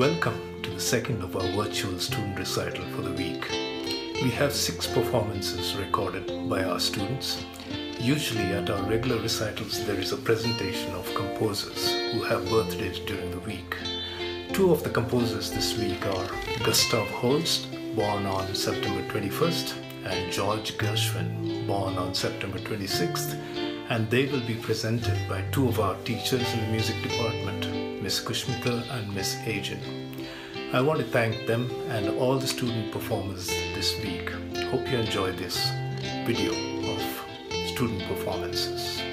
Welcome to the second of our virtual student recital for the week. We have six performances recorded by our students. Usually at our regular recitals there is a presentation of composers who have birthdays during the week. Two of the composers this week are Gustav Holst, born on September 21st, and George Gershwin, born on September 26th, and they will be presented by two of our teachers in the music department, Miss Kushmita and Miss Ajin. I want to thank them and all the student performers this week. Hope you enjoy this video of student performances.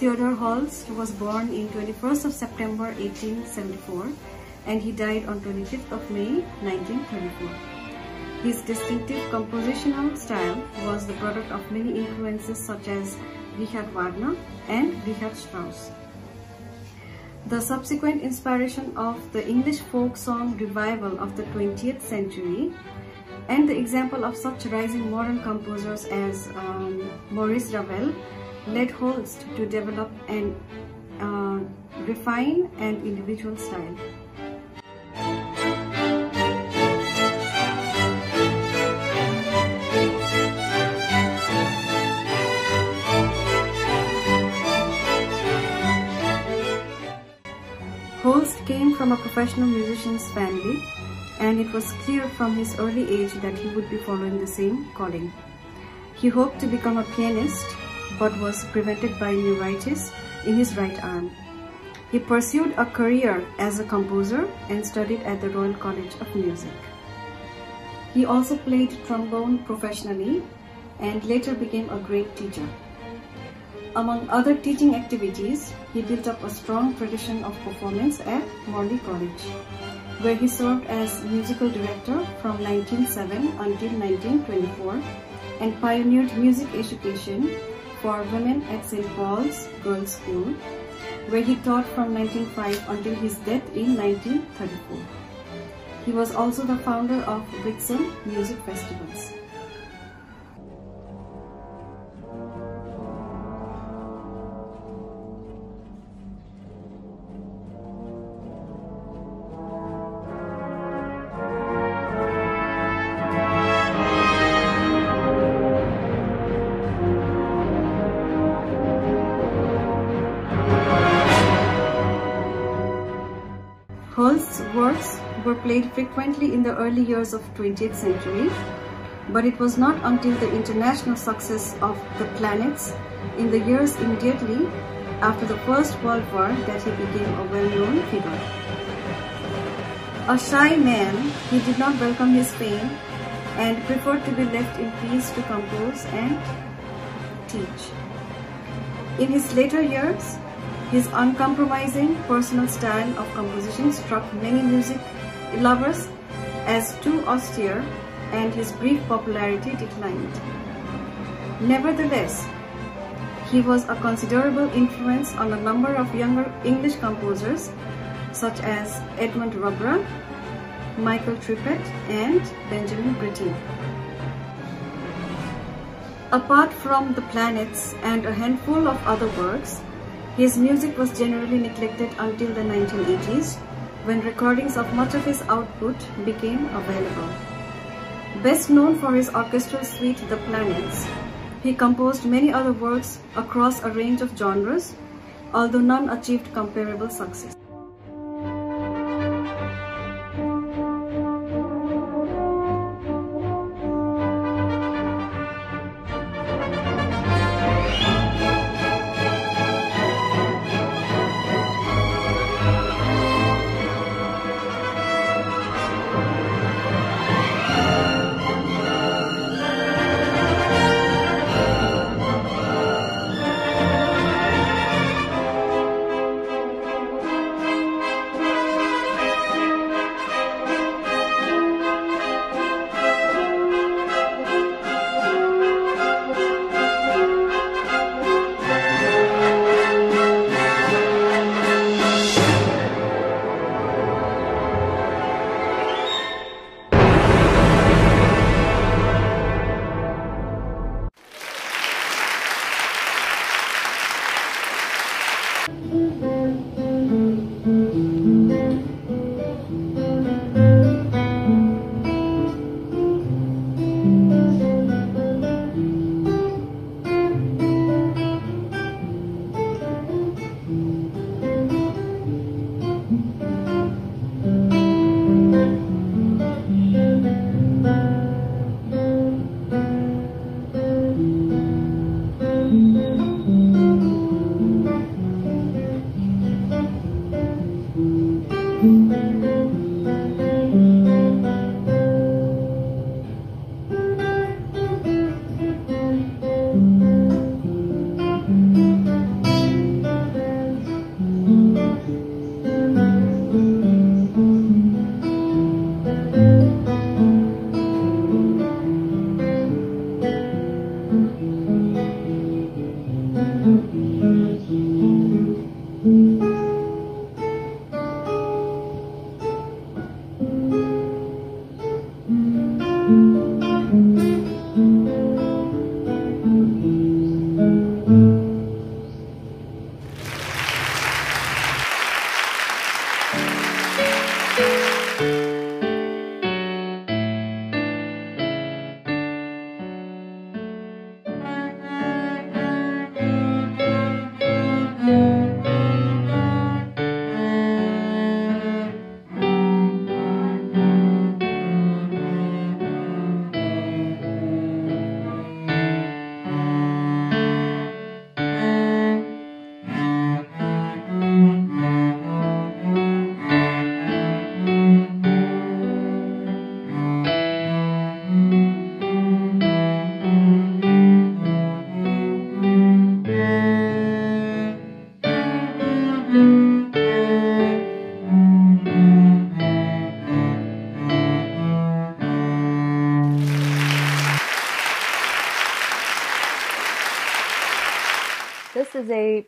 Gustav Theodor Holst was born in 21st of September 1874 and he died on 25th of May 1934. His distinctive compositional style was the product of many influences such as Richard Wagner and Richard Strauss. The subsequent inspiration of the English folk song revival of the 20th century and the example of such rising modern composers as um, Maurice Ravel led Holst to develop an uh, refined and individual style. Holst came from a professional musician's family and it was clear from his early age that he would be following the same calling. He hoped to become a pianist but was prevented by neuritis in his right arm. He pursued a career as a composer and studied at the Royal College of Music. He also played trombone professionally and later became a great teacher. Among other teaching activities, he built up a strong tradition of performance at Morley College, where he served as musical director from 1907 until 1924 and pioneered music education for women at St. Paul's Girls' School, where he taught from 1905 until his death in 1934. He was also the founder of Brixton Music Festivals. Works were played frequently in the early years of 20th century, but it was not until the international success of The Planets in the years immediately after the First World War that he became a well-known figure. A shy man, he did not welcome his fame and preferred to be left in peace to compose and teach. In his later years, his uncompromising personal style of composition struck many music lovers as too austere and his brief popularity declined. Nevertheless, he was a considerable influence on a number of younger English composers such as Edmund Rubbra, Michael Tippett and Benjamin Britten. Apart from the planets and a handful of other works, his music was generally neglected until the 1980s when recordings of much of his output became available. Best known for his orchestral suite The Planets, he composed many other works across a range of genres, although none achieved comparable success.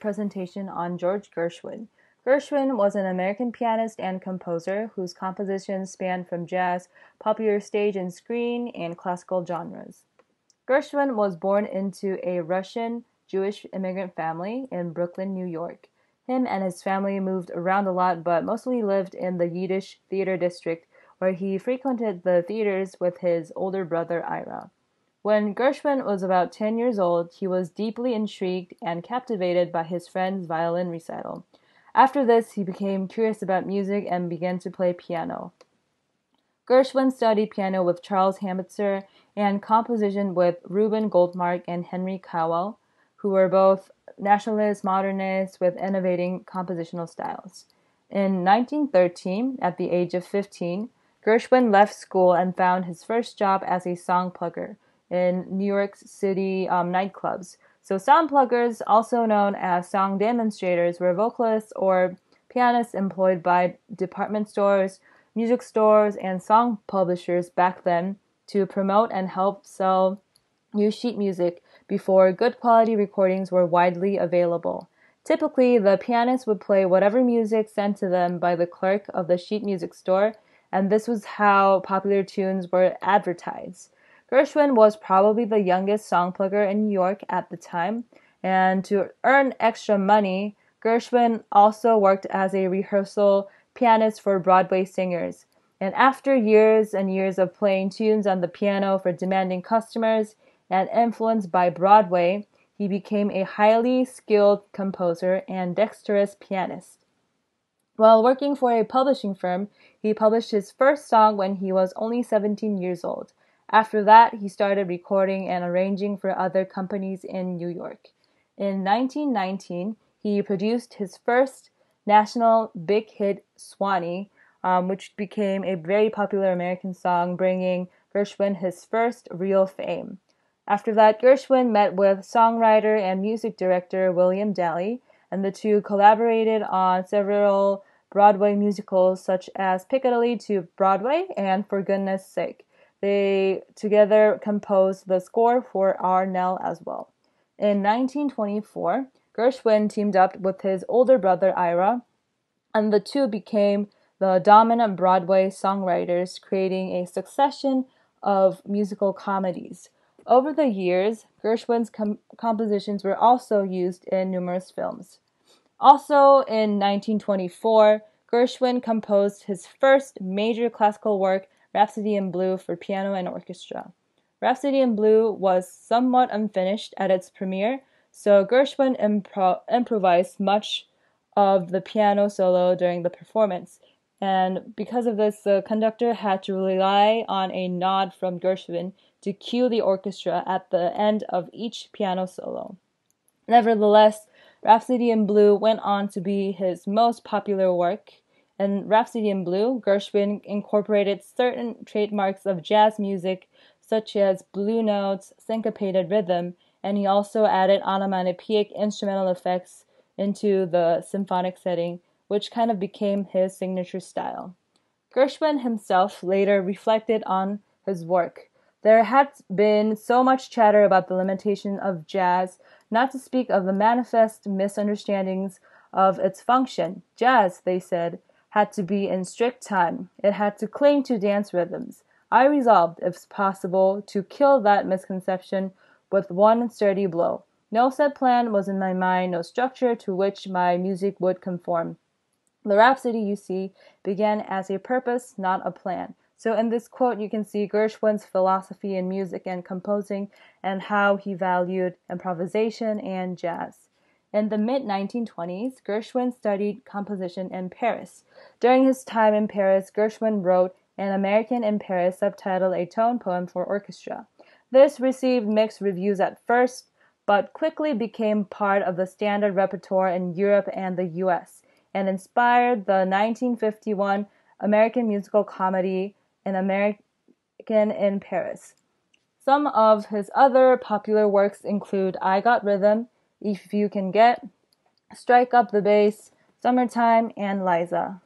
Presentation on George Gershwin. Gershwin was an American pianist and composer whose compositions spanned from jazz, popular stage and screen, and classical genres. Gershwin was born into a Russian Jewish immigrant family in Brooklyn, New York. Him and his family moved around a lot, but mostly lived in the Yiddish theater district, where he frequented the theaters with his older brother Ira. When Gershwin was about 10 years old, he was deeply intrigued and captivated by his friend's violin recital. After this, he became curious about music and began to play piano. Gershwin studied piano with Charles Hambitzer and composition with Reuben Goldmark and Henry Cowell, who were both nationalist modernists with innovating compositional styles. In 1913, at the age of 15, Gershwin left school and found his first job as a song plugger in New York City um, nightclubs. So, song pluggers, also known as song demonstrators, were vocalists or pianists employed by department stores, music stores, and song publishers back then to promote and help sell new sheet music before good quality recordings were widely available. Typically, the pianist would play whatever music sent to them by the clerk of the sheet music store, and this was how popular tunes were advertised. Gershwin was probably the youngest song plugger in New York at the time, and to earn extra money, Gershwin also worked as a rehearsal pianist for Broadway singers. And after years and years of playing tunes on the piano for demanding customers and influenced by Broadway, he became a highly skilled composer and dexterous pianist. While working for a publishing firm, he published his first song when he was only 17 years old. After that, he started recording and arranging for other companies in New York. In 1919, he produced his first national big hit, Swanee, um, which became a very popular American song, bringing Gershwin his first real fame. After that, Gershwin met with songwriter and music director William Daly, and the two collaborated on several Broadway musicals such as Piccadilly to Broadway and For Goodness Sake. They together composed the score for Our Nell as well. In 1924, Gershwin teamed up with his older brother Ira, and the two became the dominant Broadway songwriters, creating a succession of musical comedies. Over the years, Gershwin's com- compositions were also used in numerous films. Also in 1924, Gershwin composed his first major classical work, Rhapsody in Blue for piano and orchestra. Rhapsody in Blue was somewhat unfinished at its premiere, so Gershwin impro- improvised much of the piano solo during the performance. And because of this, the conductor had to rely on a nod from Gershwin to cue the orchestra at the end of each piano solo. Nevertheless, Rhapsody in Blue went on to be his most popular work in Rhapsody in Blue, Gershwin incorporated certain trademarks of jazz music, such as blue notes, syncopated rhythm, and he also added onomatopoeic instrumental effects into the symphonic setting, which kind of became his signature style. Gershwin himself later reflected on his work. There had been so much chatter about the limitation of jazz, not to speak of the manifest misunderstandings of its function. Jazz, they said, had to be in strict time. It had to cling to dance rhythms. I resolved, if possible, to kill that misconception with one sturdy blow. No set plan was in my mind, no structure to which my music would conform. The Rhapsody, you see, began as a purpose, not a plan. So, in this quote, you can see Gershwin's philosophy in music and composing and how he valued improvisation and jazz. In the mid 1920s, Gershwin studied composition in Paris. During his time in Paris, Gershwin wrote An American in Paris, subtitled A Tone Poem for Orchestra. This received mixed reviews at first, but quickly became part of the standard repertoire in Europe and the US, and inspired the 1951 American musical comedy An American in Paris. Some of his other popular works include I Got Rhythm, if You Can Get, Strike Up the Band, Summertime, and Liza.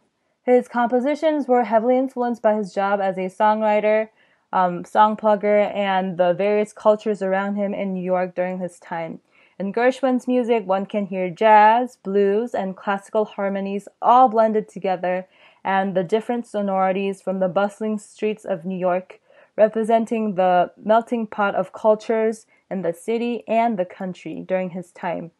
His compositions were heavily influenced by his job as a songwriter, um, song plugger, and the various cultures around him in New York during his time. In Gershwin's music, one can hear jazz, blues, and classical harmonies all blended together, and the different sonorities from the bustling streets of New York, representing the melting pot of cultures in the city and the country during his time.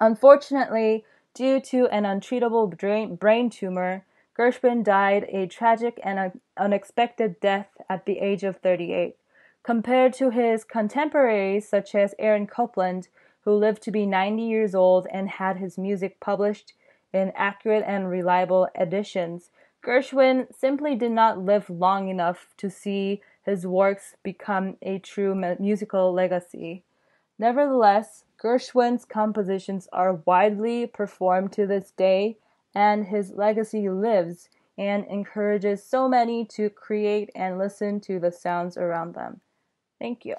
Unfortunately, due to an untreatable brain tumor, Gershwin died a tragic and unexpected death at the age of 38. Compared to his contemporaries such as Aaron Copland, who lived to be 90 years old and had his music published in accurate and reliable editions. Gershwin simply did not live long enough to see his works become a true musical legacy. Nevertheless, Gershwin's compositions are widely performed to this day, and his legacy lives and encourages so many to create and listen to the sounds around them. Thank you.